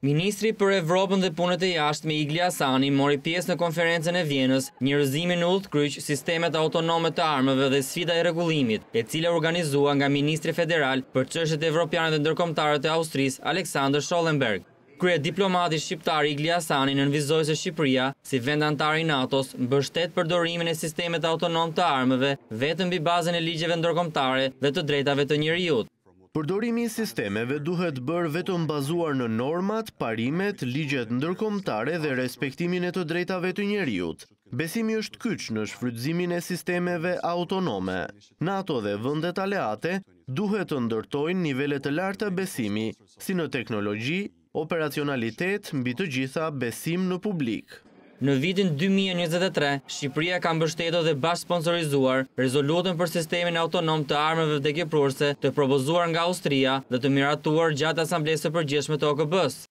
Ministri për Evropën dhe Punët e Jashtme Igli Hasani mori pjesë në konferencën e Vjenës, Njerëzimi në udhëkryq, sistemet autonome të armëve dhe sfida e rregullimit, e cila u organizua nga ministri federal për çështjet evropiane dhe ndërkombëtare të Austrisë, Alexander Schallenberg. Kryediplomati shqiptar Igli Hasani nënvizoi se Shqipëria, si vend anëtar i NATO-s, mbështet përdorimin e sistemeve autonome të armëve vetëm mbi bazën e ligjeve ndërkombëtare dhe të drejtave të njeriut. Përdorimi i sistemeve duhet bërë vetëm bazuar në normat, parimet, ligjet ndërkombëtare dhe respektimin e të drejtave të njeriut. Besimi është kyç në shfrytëzimin e sistemeve autonome. NATO dhe vendet aleate duhet të ndërtojnë nivele të larta besimi si në teknologji, Operacionalitet, mbi të gjitha, besim në publik. Në vitin dy mijë e njëzet e tre, Shqipëria ka mbështetur dhe bashkësponsorizuar Rezolutën për Sistemin Autonom të Armëve Vdekjeprurëse të propozuar nga Austria dhe të miratuar gjatë Asamblesë së Përgjithshme të OKB-së.